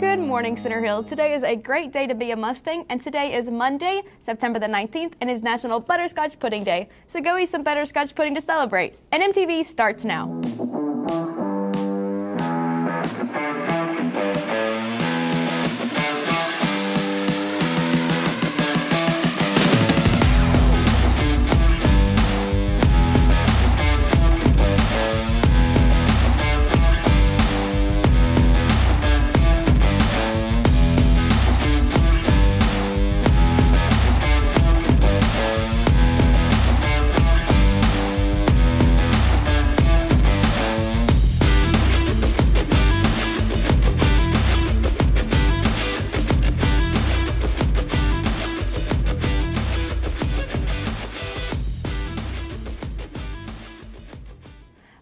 Good morning, Center Hill. Today is a great day to be a Mustang, and today is Monday, September the 19th, and is National Butterscotch Pudding Day. So go eat some butterscotch pudding to celebrate. And MTV starts now.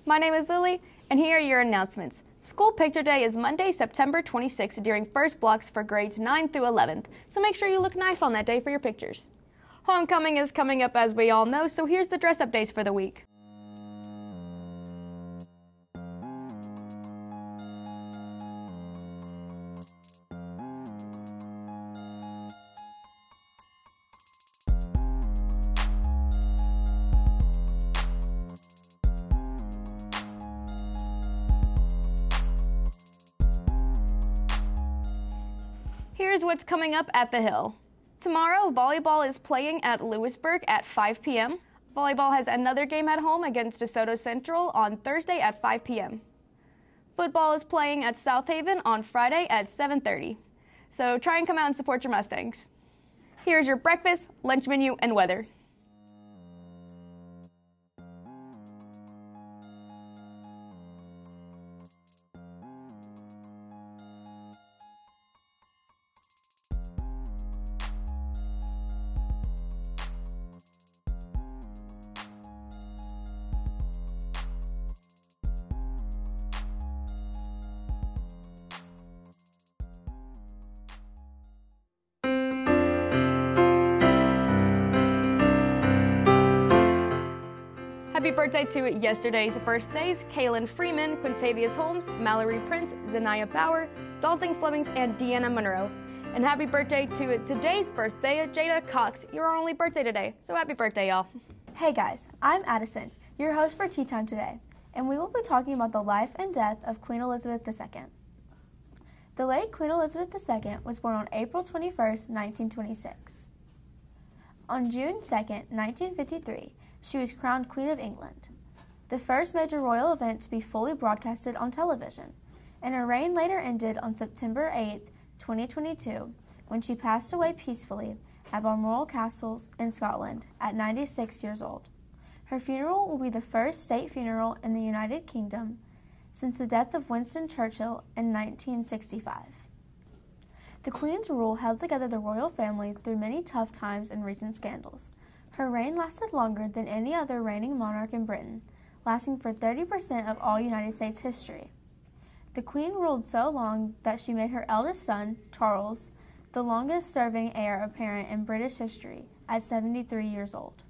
My name is Lily, and here are your announcements. School Picture Day is Monday, September 26th during first blocks for grades 9 through 11th, so make sure you look nice on that day for your pictures. Homecoming is coming up as we all know, so here's the dress up days for the week. Here's what's coming up at the Hill. Tomorrow, volleyball is playing at Lewisburg at 5 p.m. Volleyball has another game at home against DeSoto Central on Thursday at 5 p.m. Football is playing at Southaven on Friday at 7:30. So try and come out and support your Mustangs. Here's your breakfast, lunch menu, and weather. Happy birthday to yesterday's birthdays Kaylin Freeman, Quintavious Holmes, Mallory Prince, Zanaya Bauer, Dalton Flemings, and Deanna Monroe. And happy birthday to today's birthday, Jada Cox. Your only birthday today, so happy birthday, y'all. Hey guys, I'm Addison, your host for Tea Time today, and we will be talking about the life and death of Queen Elizabeth II. The late Queen Elizabeth II was born on April 21, 1926. On June 2, 1953, she was crowned Queen of England, the first major royal event to be fully broadcasted on television, and her reign later ended on September 8, 2022, when she passed away peacefully at Balmoral Castle in Scotland at 96 years old. Her funeral will be the first state funeral in the United Kingdom since the death of Winston Churchill in 1965. The Queen's rule held together the royal family through many tough times and recent scandals. Her reign lasted longer than any other reigning monarch in Britain, lasting for 30% of all United States history. The Queen ruled so long that she made her eldest son, Charles, the longest serving heir apparent in British history at 73 years old.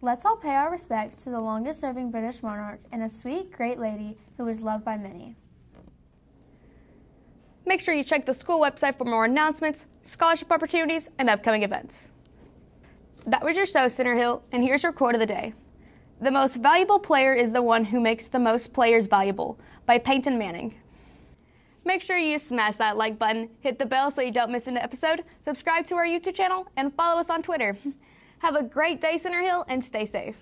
Let's all pay our respects to the longest serving British monarch and a sweet, great lady who was loved by many. Make sure you check the school website for more announcements, scholarship opportunities, and upcoming events. That was your show, Center Hill, and here's your quote of the day. The most valuable player is the one who makes the most players valuable, by Peyton Manning. Make sure you smash that like button, hit the bell so you don't miss an episode, subscribe to our YouTube channel, and follow us on Twitter. Have a great day, Center Hill, and stay safe.